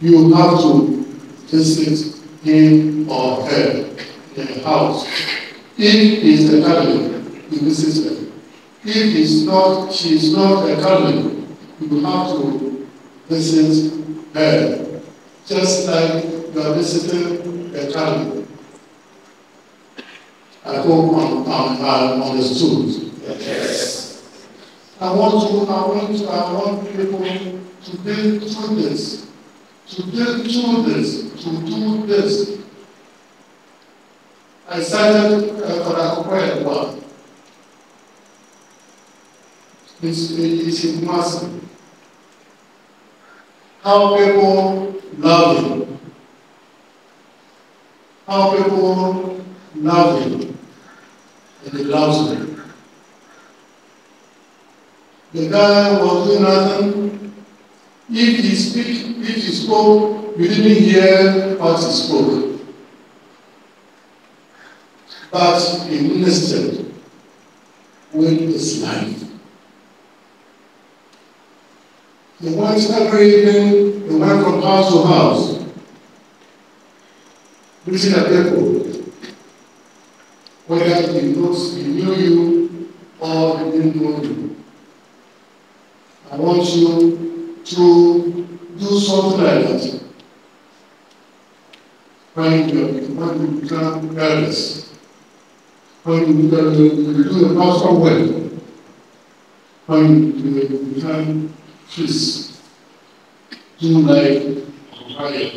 you have to visit him or her in the house. If he's a Catholic, you visit her. If he's not, she's not a Catholic, you have to visit her. Just like you are visiting a Catholic. I hope I'm, I'm, I'm understood. Yes. I want to, I want I want people to through this, to through this, to do this. I started uh, for a one. It's, it's in. How people love him. How people love him. And he loves me. The guy was doing nothing. If he speak, if he spoke, we didn't hear what he spoke. But he ministered with his life. He went every evening, he went from house to house, preaching at people, whether he knows, he knew you or he didn't know you. I want you to do something like that. When you, become careless, when you, become, you do the pastor well, when you become peace, do like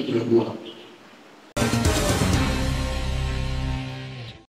the water.